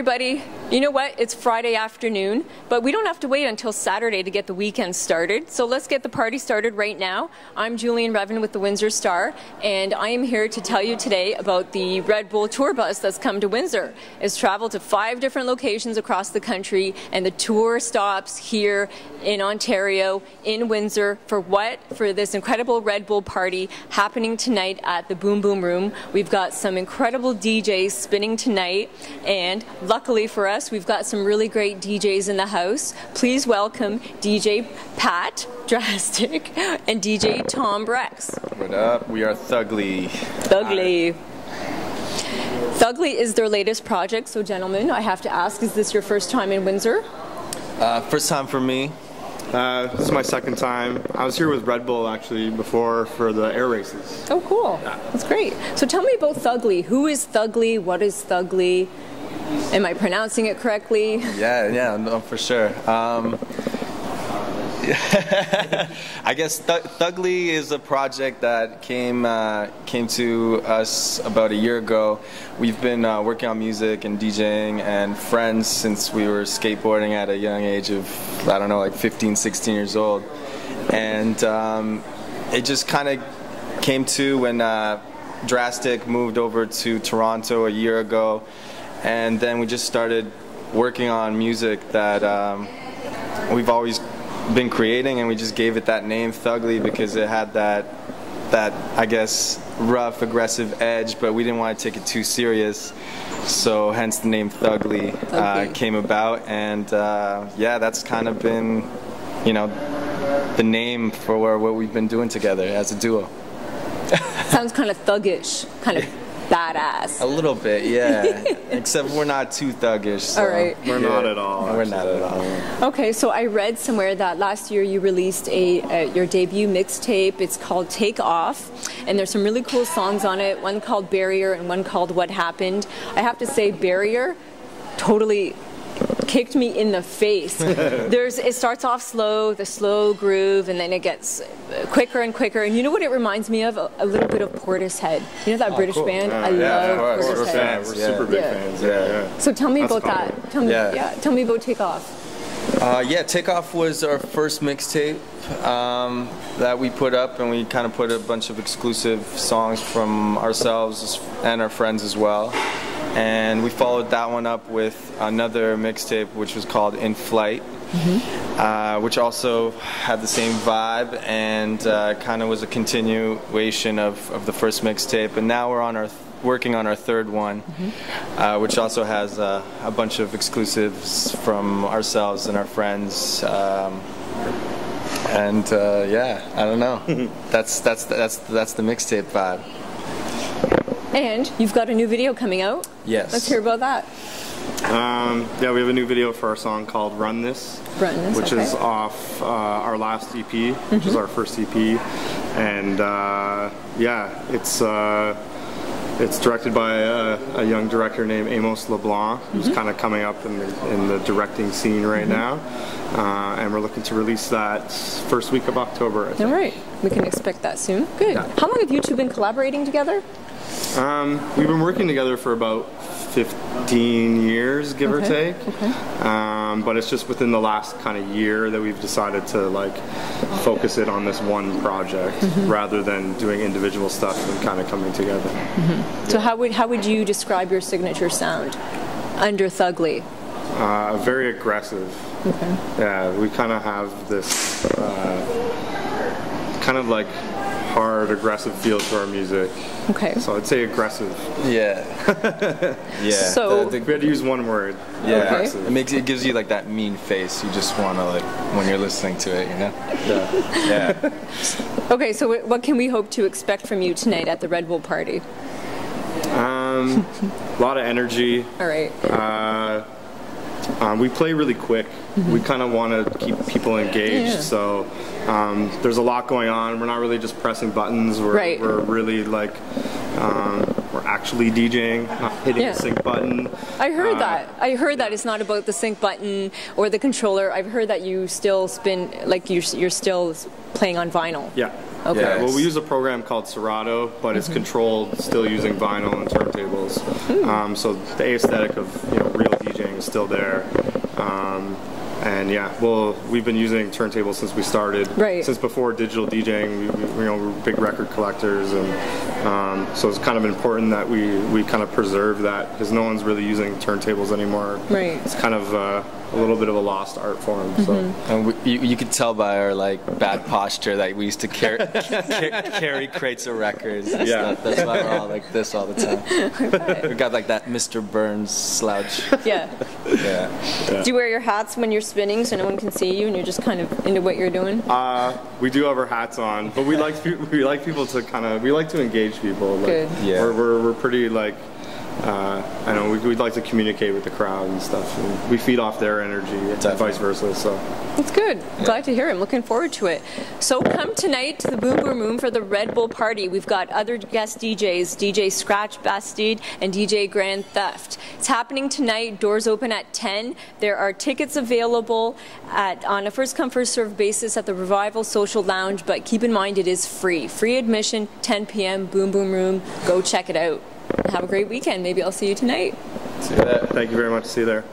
everybody. You know what? It's Friday afternoon, but we don't have to wait until Saturday to get the weekend started. So let's get the party started right now. I'm Julian Revin with the Windsor Star, and I am here to tell you today about the Red Bull tour bus that's come to Windsor. It's traveled to five different locations across the country, and the tour stops here in Ontario, in Windsor, for what? For this incredible Red Bull party happening tonight at the Boom Boom Room. We've got some incredible DJs spinning tonight, and luckily for us, us. We've got some really great DJs in the house. Please welcome DJ Pat Drastik and DJ Tom Wrecks. What up? We are Thugli. Thugli. Thugli is their latest project, so gentlemen, I have to ask, is this your first time in Windsor? Uh, first time for me. Uh, this is my second time. I was here with Red Bull actually before for the air races. Oh, cool. Yeah. That's great. So tell me about Thugli. Who is Thugli? What is Thugli? Am I pronouncing it correctly? Yeah, yeah, no, for sure. Um, I guess Th- Thugli is a project that came uh, came to us about a year ago. We've been uh, working on music and DJing and friends since we were skateboarding at a young age of I don't know like 15, 16 years old, and um, it just kind of came to when uh, Drastik moved over to Toronto a year ago and then we just started working on music that um, we've always been creating, and we just gave it that name, Thugli, because it had that that I guess rough, aggressive edge, but we didn't want to take it too serious. So hence the name Thugli uh, came about, and uh, yeah, that's kind of been, you know, the name for what we've been doing together as a duo. Sounds kind of thuggish, kind of badass. A little bit, yeah. Except we're not too thuggish. So all right. We're yeah. not at all. We're not at all. Okay, so I read somewhere that last year you released a, a your debut mixtape. It's called Take Off, and there's some really cool songs on it. One called Barrier and one called What Happened. I have to say, Barrier, totally kicked me in the face. There's it starts off slow, the slow groove, and then it gets quicker and quicker. And you know what it reminds me of? A, a little bit of Portishead. You know that oh, British cool. band? Yeah, I yeah, love Portishead. We're fans. We're super big fans. Yeah. So tell me That's about that. Tell me, yeah. Tell me about Takeoff. Uh, yeah, Takeoff was our first mixtape um, that we put up, and we kind of put a bunch of exclusive songs from ourselves and our friends as well and we followed that one up with another mixtape which was called In Flight. Mm-hmm. Uh, which also had the same vibe and uh, kind of was a continuation of, of the first mixtape. And now we're on our th- working on our third one, mm-hmm. uh, which also has a bunch of exclusives from ourselves and our friends. Um, and uh, yeah, I don't know. that's that's that's that's the mixtape vibe. And you've got a new video coming out. Yes. Let's hear about that. Um, yeah, we have a new video for our song called "Run This," Run This which okay. is off uh, our last EP, which mm-hmm. is our first EP, and uh, yeah, it's uh, it's directed by a, a, young director named Amos LeBlanc, who's mm-hmm. kind of coming up in the, in the directing scene right mm-hmm. now, uh, and we're looking to release that first week of October. All right, we can expect that soon. Good. Yeah. How long have you two been collaborating together? Um, we've been working together for about 15 years, give okay. or take. Okay. Um, but it's just within the last kind of year that we've decided to like focus it on this one project mm-hmm. rather than doing individual stuff and kind of coming together. Mm-hmm. So how would how would you describe your signature sound under Thugli? Uh, very aggressive. Okay. Yeah, we kind of have this uh, kind of like hard, aggressive feel to our music. Okay. So I'd say aggressive. Yeah. yeah. So the, the, we had to use one word. Yeah. Okay. It makes it gives you like that mean face. You just want to like when you're listening to it, you know. Yeah. yeah. okay. So what can we hope to expect from you tonight at the Red Bull party? Um, a lot of energy. All right. Uh, um, we play really quick. Mm-hmm. We kind of want to keep people engaged. Yeah. So um, there's a lot going on. We're not really just pressing buttons. We're, right. we're really like um, we're actually DJing, not hitting yeah. the sync button. I heard uh, that. I heard that it's not about the sync button or the controller. I've heard that you still spin like you're, you're still playing on vinyl. Yeah. Okay. Yeah, well, we use a program called Serato, but it's controlled still using vinyl and turntables. Um, so the aesthetic of you know real DJing is still there. Um, and yeah, well, we've been using turntables since we started. Right. Since before digital DJing, we, we, you know, we we're big record collectors, and um, so it's kind of important that we we kind of preserve that because no one's really using turntables anymore. Right. It's kind of uh, a little bit of a lost art form. So. And we, you, you could tell by our like bad posture that we used to carry ca- carry crates of records. And Yeah. stuff. that's why we're all like this all the time. we got like that Mr. Burns slouch. Yeah. Yeah. Do you wear your hats when you're spinning so no one can see you and you're just kind of into what you're doing? Uh, we do have our hats on, but we like we like people to kind of we like to engage people. Like, Good. Yeah. We're, we're, we're pretty like uh, I know we, we'd like to communicate with the crowd and stuff. And we feed off their energy and vice versa. So That's good. Glad to hear. I'm looking forward to it. So come tonight to the Boom Boom Room for the Red Bull Party. We've got other guest DJs, DJ Scratch Bastid and DJ Grand Theft. It's happening tonight. Doors open at 10. There are tickets available at on a first come first served basis at the Revival Social Lounge, but keep in mind it is free. Free admission, 10 p.m. Boom Boom Room. Go check it out. Have a great weekend. Maybe I'll see you tonight. See that? thank you very much. See you there.